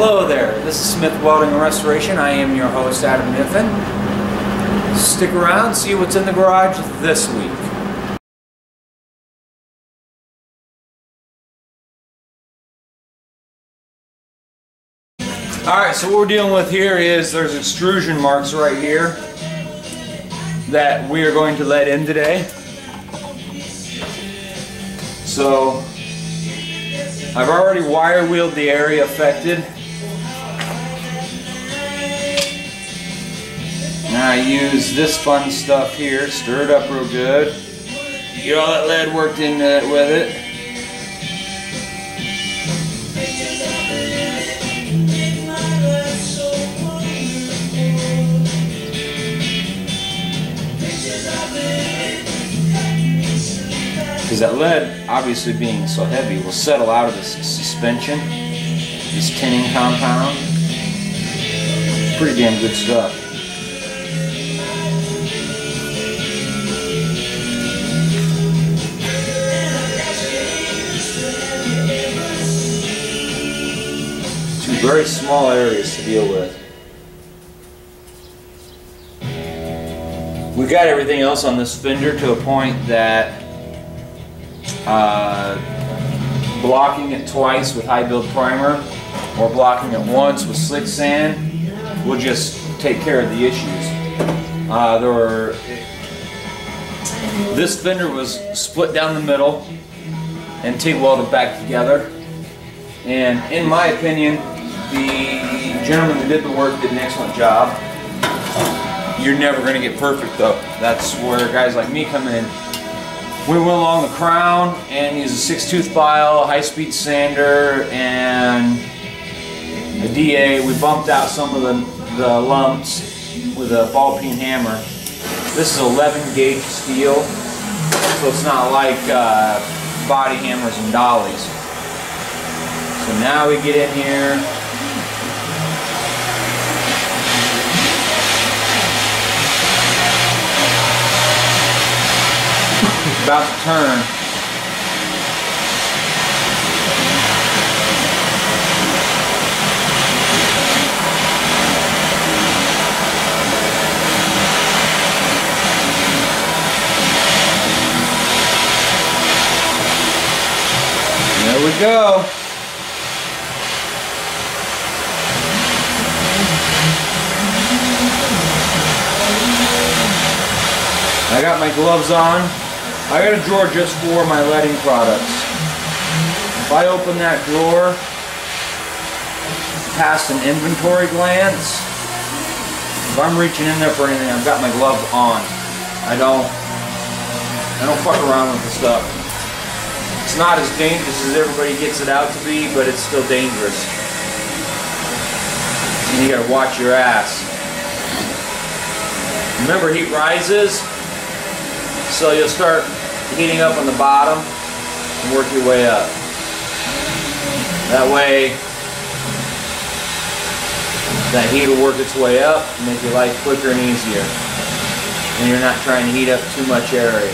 Hello there, this is Smith Welding and Restoration. I am your host, Adam Kniffin. Stick around, see what's in the garage this week. Alright, so what we're dealing with here is there's extrusion marks right here that we are going to let in today. So I've already wire wheeled the area affected. I use this fun stuff here, stir it up real good. Get all that lead worked in uh, with it. Because that lead, obviously being so heavy, will settle out of the suspension, this tinning compound. Pretty damn good stuff. Very small areas to deal with. We got everything else on this fender to a point that uh, blocking it twice with high build primer or blocking it once with slick sand will just take care of the issues. Uh, there were this fender was split down the middle and TIG welded back together and in my opinion the gentleman that did the work did an excellent job. You're never going to get perfect though. That's where guys like me come in. We went along the crown and used a six tooth file, a high speed sander, and a DA. We bumped out some of the, the lumps with a ball peen hammer. This is 11 gauge steel, so it's not like uh, body hammers and dollies. So now we get in here, about to turn. There we go. I got my gloves on. I got a drawer just for my leading products. If I open that drawer, past an inventory glance, if I'm reaching in there for anything, I've got my gloves on. I don't, I don't fuck around with the stuff. It's not as dangerous as everybody gets it out to be, but it's still dangerous. And you gotta watch your ass. Remember, heat rises, so you'll start heating up on the bottom and work your way up. That way, that heat will work its way up and make your life quicker and easier. And you're not trying to heat up too much area.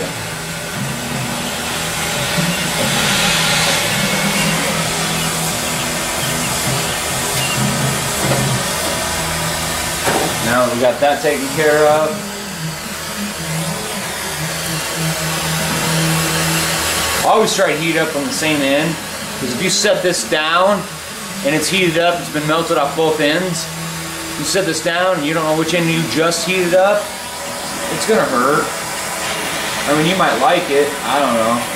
Now we got that taken care of. Always try to heat up on the same end because if you set this down and it's heated up, it's been melted off both ends, you set this down and you don't know which end you just heated up, it's gonna hurt. I mean, you might like it, I don't know.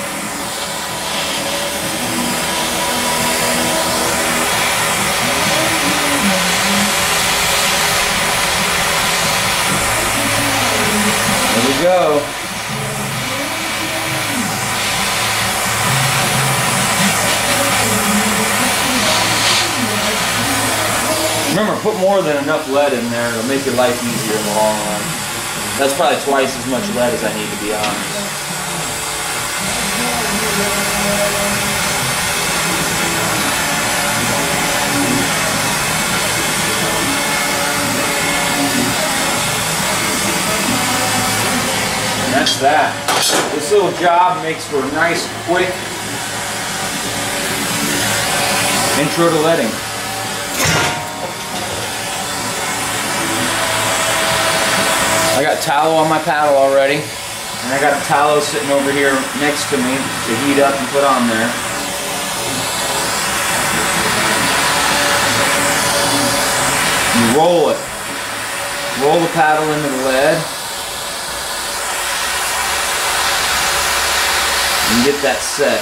Go. Remember, put more than enough lead in there. It'll make your life easier in the long run. That's probably twice as much lead as I need to be honest. And that's that. This little job makes for a nice, quick intro to leading. I got tallow on my paddle already. And I got tallow sitting over here next to me to heat up and put on there. You roll it. Roll the paddle into the lead. And get that set.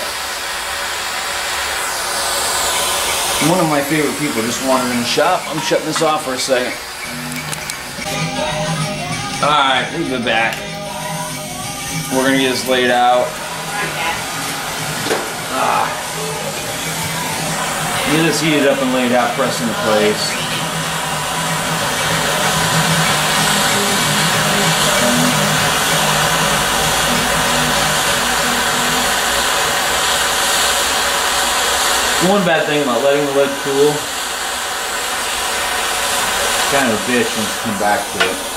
One of my favorite people just wandered in the shop. I'm shutting this off for a second. Alright, we'll be back. We're gonna get this laid out. Ah. Get this heated up and laid out, pressed into place. One bad thing about letting the lead cool, kind of a bitch when you come back to it.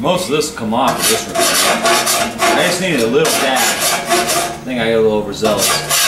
Most of this come off of this one. I just needed a little dab. I think I got a little overzealous.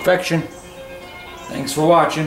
Perfection. Thanks for watching.